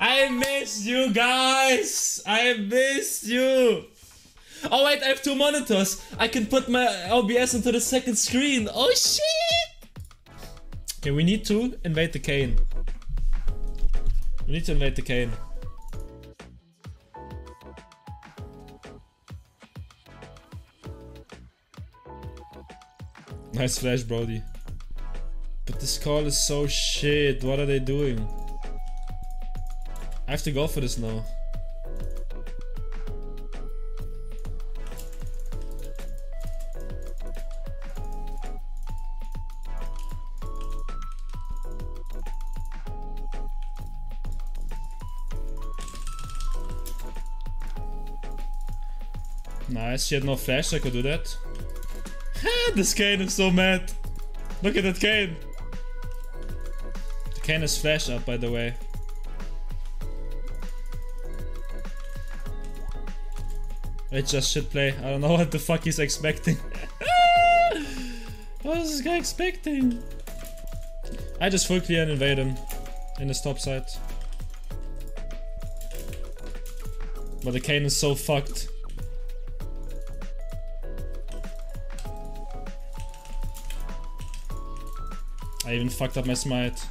I missed you guys! I missed you! Oh wait, I have two monitors. I can put my OBS into the second screen. Oh shit! Okay, we need to invade the Kayn. We need to invade the Kayn. Nice flash, Brody. But this call is so shit. What are they doing? I have to go for this now. Nice, she had no flash, so I could do that. this Kayn is so mad. Look at that Kayn. The Kayn is flash up, by the way. It's just should play. I don't know what the fuck he's expecting. what is this guy expecting? I just full clear and invade him in his top side. But the Kayn is so fucked. I even fucked up my smite.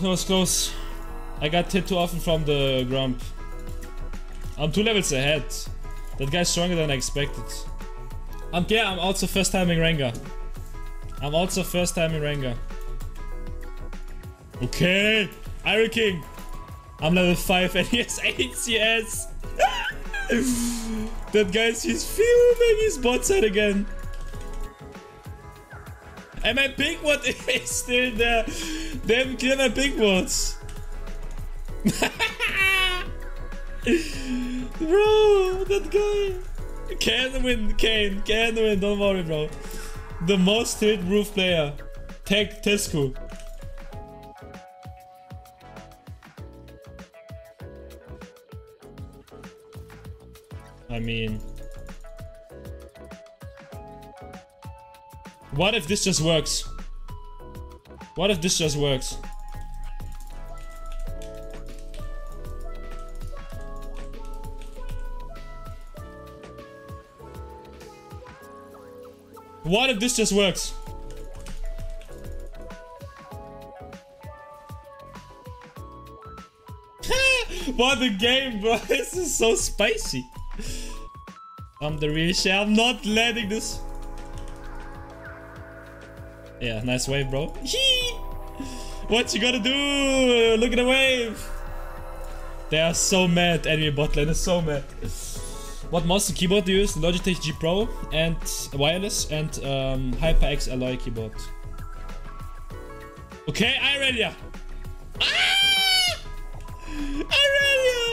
That was close. I got hit too often from the Gromp. I'm two levels ahead. That guy's stronger than I expected. I'm yeah, I'm also first time in Rengar. I'm also first time in Rengar. Okay, Irelking. I'm level 5 and he has 8 CS. that guy's he's fuming his bot side again. And my big one is still there. Damn, kill my big ones. bro, that guy. Can win, Kayn. Can win, don't worry, bro. The most hit roof player. Tech Tesco. I mean... What if this just works? What if this just works? What if this just works? what a game, bro. This is so spicy. I'm the real shit. I'm not letting this. Yeah, nice wave, bro. what you gotta do? Look at the wave. They are so mad. Enemy bot lane is so mad. What mouse and keyboard do you use? Logitech G Pro and wireless and um, HyperX Alloy keyboard. Okay, Irelia. Ah! Irelia!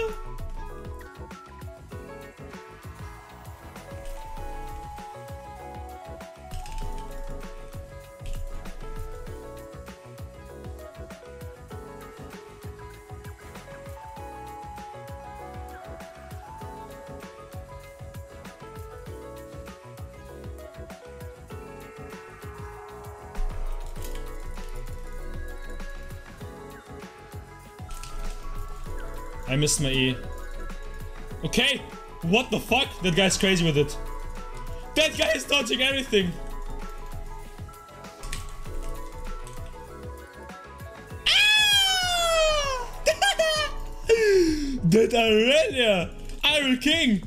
I missed my E. Okay, what the fuck? That guy's crazy with it. That guy is dodging everything. Ah! that Irelia! Iron King!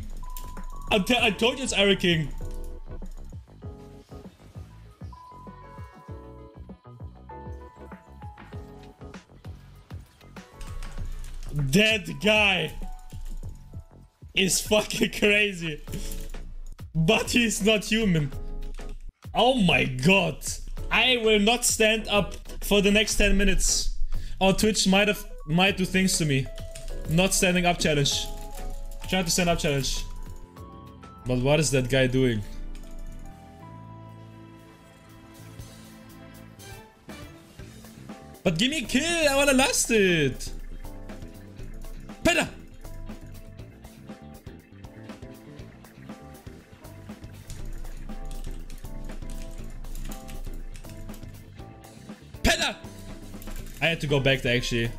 I, I told you it's Irelking. That guy is fucking crazy. But he's not human. Oh my god. I will not stand up for the next 10 minutes. Or Twitch might have might do things to me. Not standing up challenge. Trying to stand up challenge. But what is that guy doing? But give me a kill, I wanna last it. Panda! Panda! I had to go back there actually.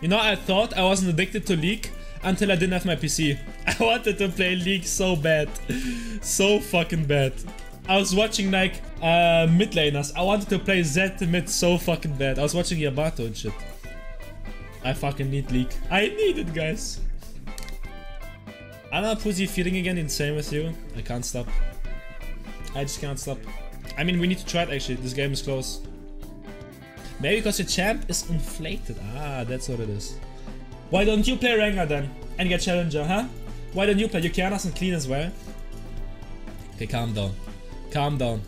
You know, I thought I wasn't addicted to League until I didn't have my PC. I wanted to play League so bad. so fucking bad. I was watching like uh, mid laners. I wanted to play Z mid so fucking bad. I was watching Yamato and shit. I fucking need leak. I need it, guys. Don't Pussy feeling again insane with you. I can't stop. I just can't stop. I mean, we need to try it actually. This game is close. Maybe because your champ is inflated. Ah, that's what it is. Why don't you play Rengar then? And get Challenger, huh? Why don't you play? Your Qiyana's and clean as well. Okay, calm down. Calm down.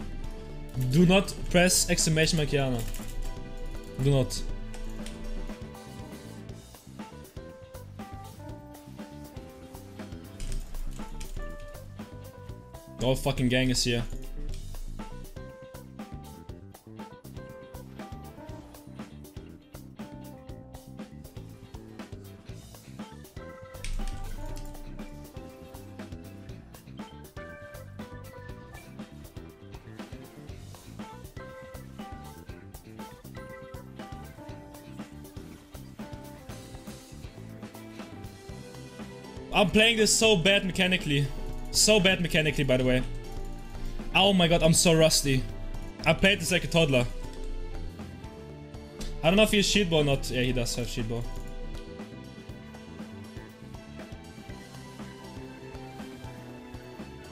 Do not press exclamation mark Kiana. Do not. The fucking gang here. I'm playing this so bad mechanically. So bad mechanically, by the way. Oh my god, I'm so rusty. I played this like a toddler. I don't know if he has shield ball or not. Yeah, he does have shield.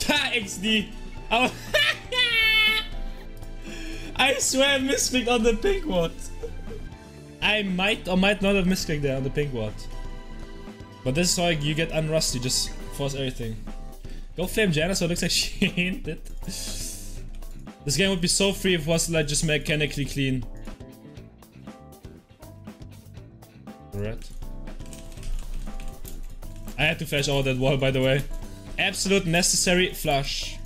Ha! XD! Oh. I swear I misclicked on the pink ward. I might or might not have misclicked there on the pink ward. But this is why you get unrusty, just force everything. Go flame Janna so it looks like she hinted. This game would be so free if it was like just mechanically clean. Red. I had to flash all that wall by the way. Absolute necessary flush.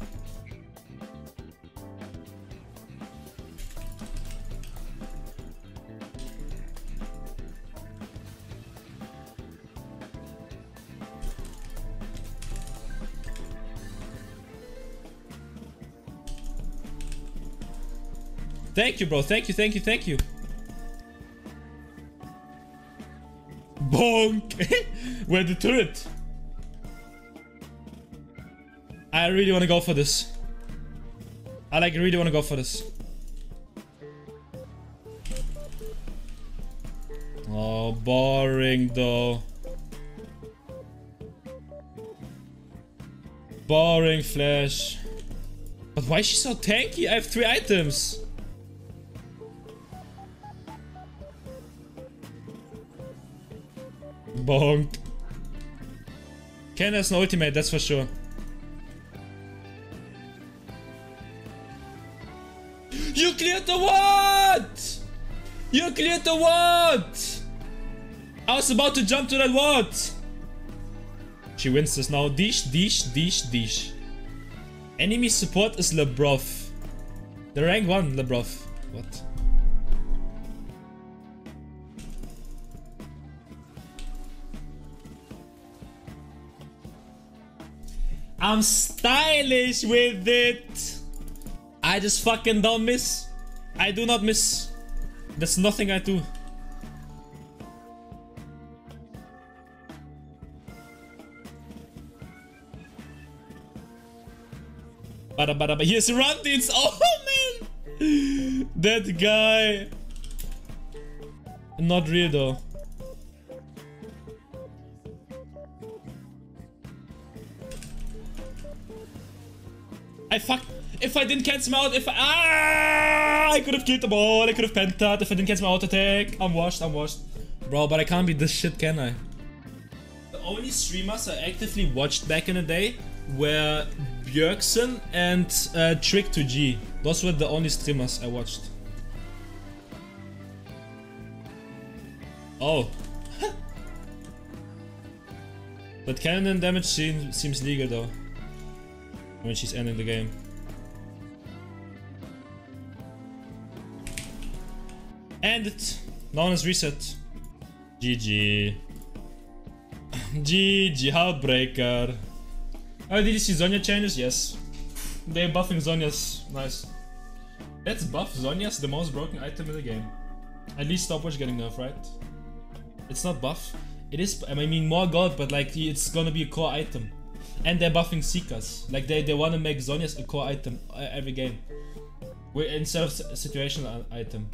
Thank you, bro. Thank you, thank you, thank you. Bonk! Where the turret? I really want to go for this. I like really want to go for this. Oh, boring though. Boring flash. But why is she so tanky? I have three items. Bonk. Kayn has an ultimate, that's for sure. You cleared the what? You cleared the what? I was about to jump to that what? She wins this now. Dish, dish, dish, dish. Enemy support is Lebrov. The rank 1 Lebrov. What? I'm stylish with it. I just fucking don't miss. I do not miss. There's nothing I do. Bada bada bada. Here's Rundins. Oh man. That guy. Not real though. I fuck. If I didn't cancel out, if I, ah, I could have killed the ball. I could have pentat if I didn't cancel my auto attack. I'm washed. I'm washed, bro. But I can't be this shit, can I? The only streamers I actively watched back in the day were Bjergsen and uh, Trick2G. Those were the only streamers I watched. Oh. but cannon damage seems, seems legal though when she's ending the game. And it. No one has reset. GG. GG, Heartbreaker. Oh, did you see Zhonya changes? Yes. They're buffing Zhonya's. Nice. Let's buff Zhonya's the most broken item in the game. At least stopwatch getting nerfed, right? It's not buff. It is, I mean, more god, but like, it's gonna be a core item. And they're buffing Seekers. Like, they, they wanna make Zhonya's a core item uh, every game. Instead of situational item.